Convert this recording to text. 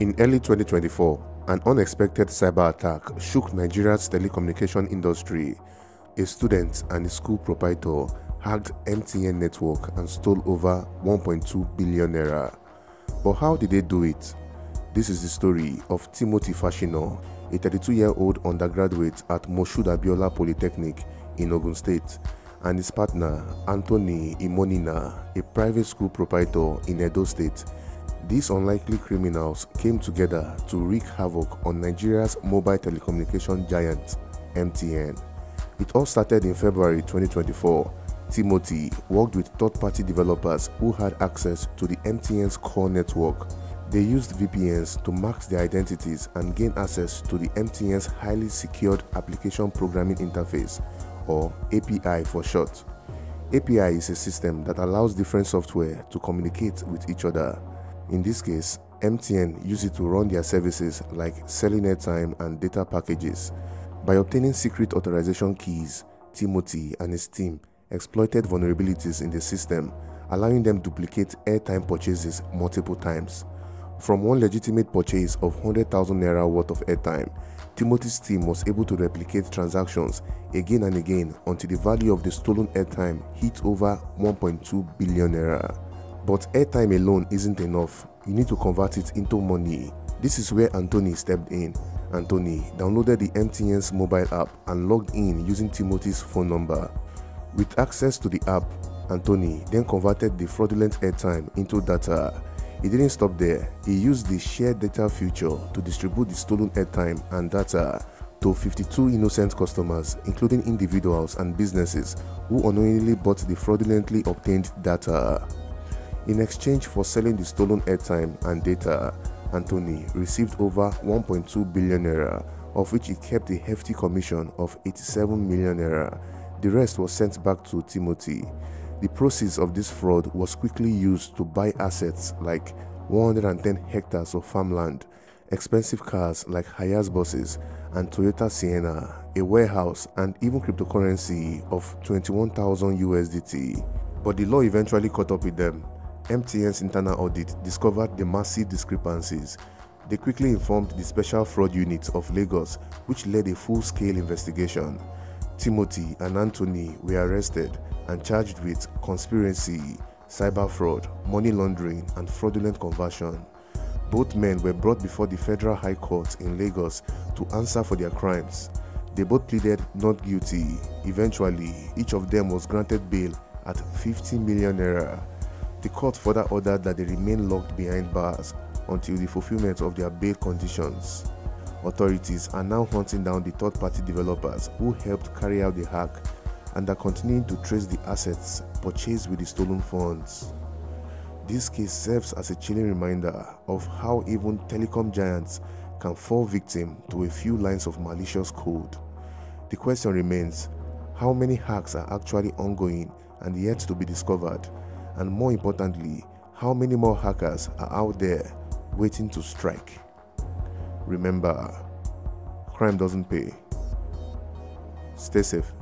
In early 2024, an unexpected cyber attack shook Nigeria's telecommunication industry. A student and a school proprietor hacked MTN network and stole over 1.2 billion naira. But how did they do it? This is the story of Timothy Fashino, a 32-year-old undergraduate at Moshood Abiola Polytechnic in Ogun State, and his partner Anthony Imonina, a private school proprietor in Edo State. These unlikely criminals came together to wreak havoc on Nigeria's mobile telecommunication giant, MTN. It all started in February 2024. Timothy worked with third-party developers who had access to the MTN's core network. They used VPNs to mask their identities and gain access to the MTN's highly secured application programming interface, or API for short. API is a system that allows different software to communicate with each other. In this case, MTN use it to run their services like selling airtime and data packages. By obtaining secret authorization keys, Timothy and his team exploited vulnerabilities in the system, allowing them to duplicate airtime purchases multiple times. From one legitimate purchase of 100,000 naira worth of airtime, Timothy's team was able to replicate transactions again and again until the value of the stolen airtime hit over 1.2 billion naira. But airtime alone isn't enough, you need to convert it into money. This is where Anthony stepped in. Anthony downloaded the MTN's mobile app and logged in using Timothy's phone number. With access to the app, Anthony then converted the fraudulent airtime into data. He didn't stop there, he used the shared data feature to distribute the stolen airtime and data to 52 innocent customers, including individuals and businesses who unknowingly bought the fraudulently obtained data. In exchange for selling the stolen airtime and data, Anthony received over 1.2 billion naira, of which he kept a hefty commission of 87 million naira. The rest was sent back to Timothy. The proceeds of this fraud was quickly used to buy assets like 110 hectares of farmland, expensive cars like Hiace buses and Toyota Sienna, a warehouse and even cryptocurrency of 21,000 USDT. But the law eventually caught up with them. MTN's internal audit discovered the massive discrepancies. They quickly informed the Special Fraud Unit of Lagos, which led a full-scale investigation. Timothy and Anthony were arrested and charged with conspiracy, cyber fraud, money laundering, and fraudulent conversion. Both men were brought before the Federal High Court in Lagos to answer for their crimes. They both pleaded not guilty. Eventually, each of them was granted bail at 50 million naira. The court further ordered that they remain locked behind bars until the fulfillment of their bail conditions. Authorities are now hunting down the third-party developers who helped carry out the hack and are continuing to trace the assets purchased with the stolen funds. This case serves as a chilling reminder of how even telecom giants can fall victim to a few lines of malicious code. The question remains, how many hacks are actually ongoing and yet to be discovered? And more importantly, how many more hackers are out there waiting to strike? Remember, crime doesn't pay. Stay safe.